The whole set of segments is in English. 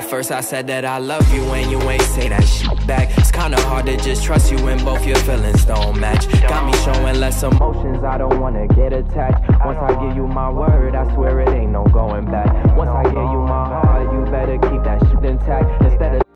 At first I said that I love you and you ain't say that shit back. It's kinda hard to just trust you when both your feelings don't match. Got me showing less emotions, I don't wanna get attached. Once I give you my word, I swear it ain't no going back. Once I give you my heart, you better keep that shit intact. Instead of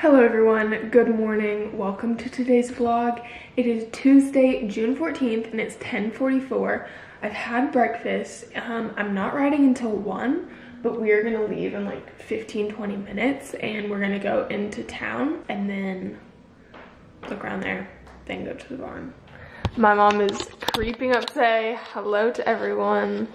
Hello everyone, good morning. Welcome to today's vlog. It is Tuesday, June 14th and it's 10:44. I've had breakfast. Um, I'm not riding until 1, but we are gonna leave in like 15, 20 minutes and we're gonna go into town and then look around there, then go to the barn. My mom is creeping up to say hello to everyone.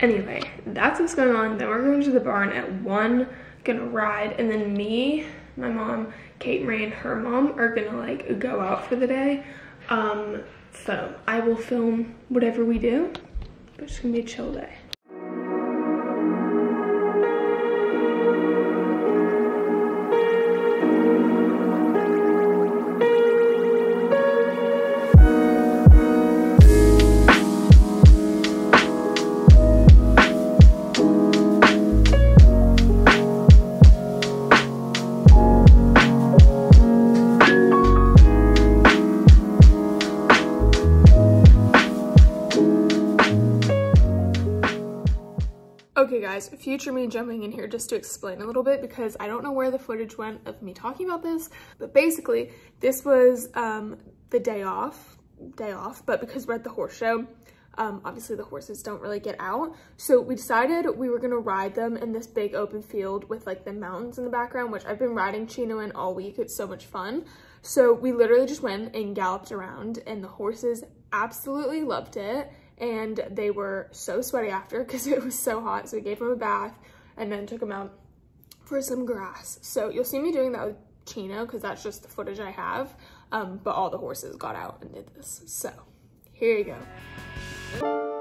Anyway, that's what's going on. Then we're going to the barn at 1 gonna ride and then me my mom kate marie and her mom are gonna like go out for the day. Um so i will film whatever we do it's gonna be a chill day guys, future me jumping in here just to explain a little bit because I don't know where the footage went of me talking about this, but basically this was um, the day off, day off, but because we're at the horse show, um, obviously the horses don't really get out. So we decided we were gonna ride them in this big open field with like the mountains in the background, which I've been riding Chino in all week. It's so much fun. So we literally just went and galloped around and the horses absolutely loved it and they were so sweaty after because it was so hot. So we gave them a bath and then took them out for some grass. So you'll see me doing that with Chino because that's just the footage I have. Um, but all the horses got out and did this. So here you go.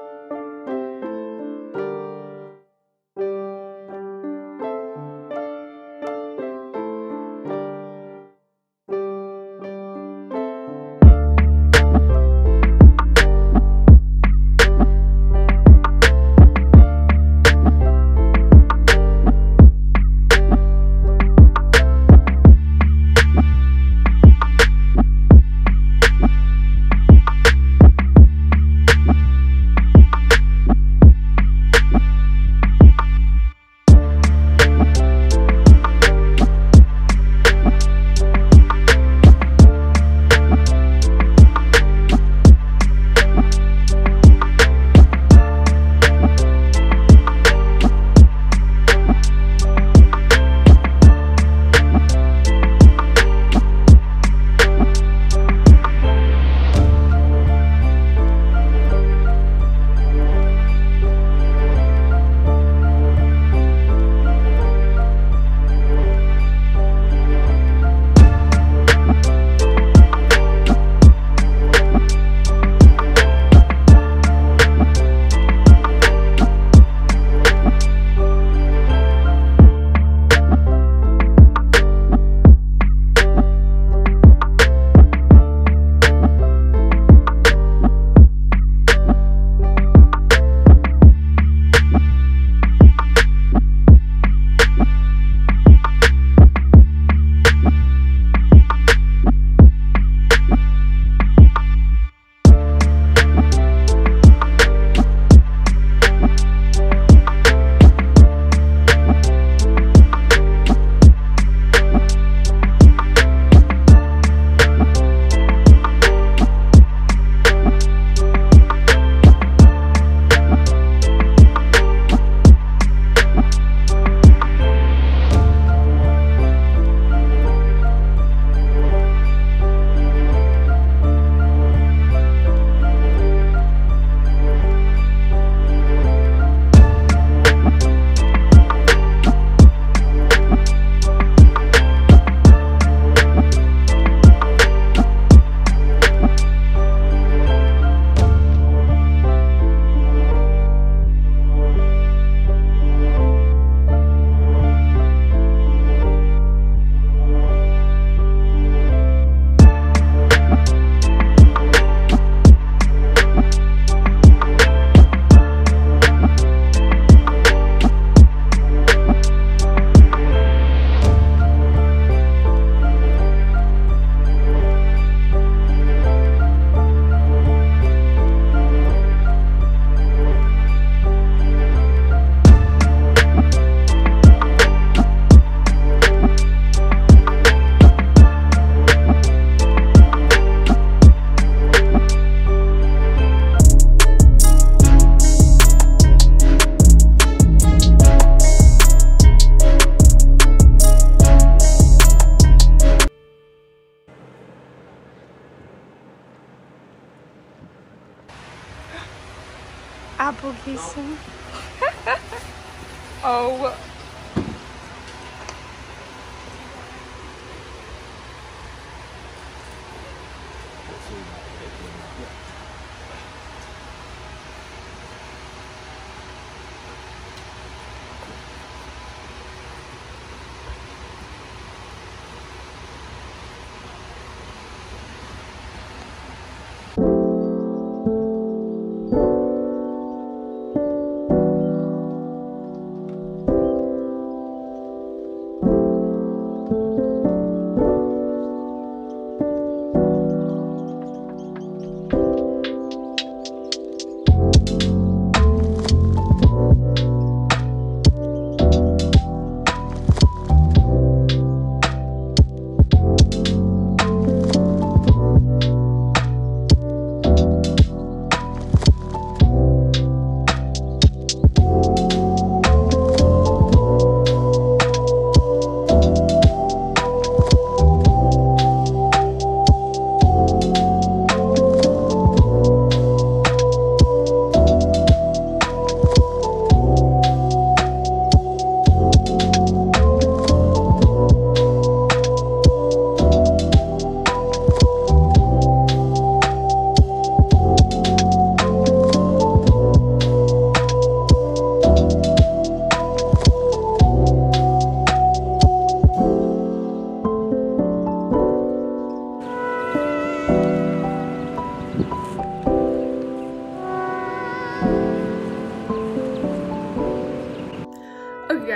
Oh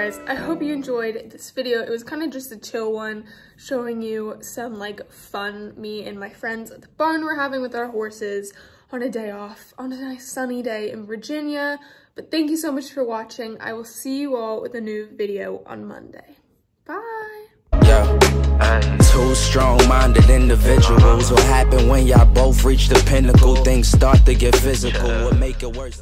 guys, I hope you enjoyed this video. It was kind of just a chill one, showing you some like fun me and my friends at the barn we're having with our horses on a day off, on a nice sunny day in Virginia. But thank you so much for watching. I will see you all with a new video on Monday. Bye! Two strong-minded individuals. What happen when y'all both reach the pinnacle? Things start to get physical. What make it worse?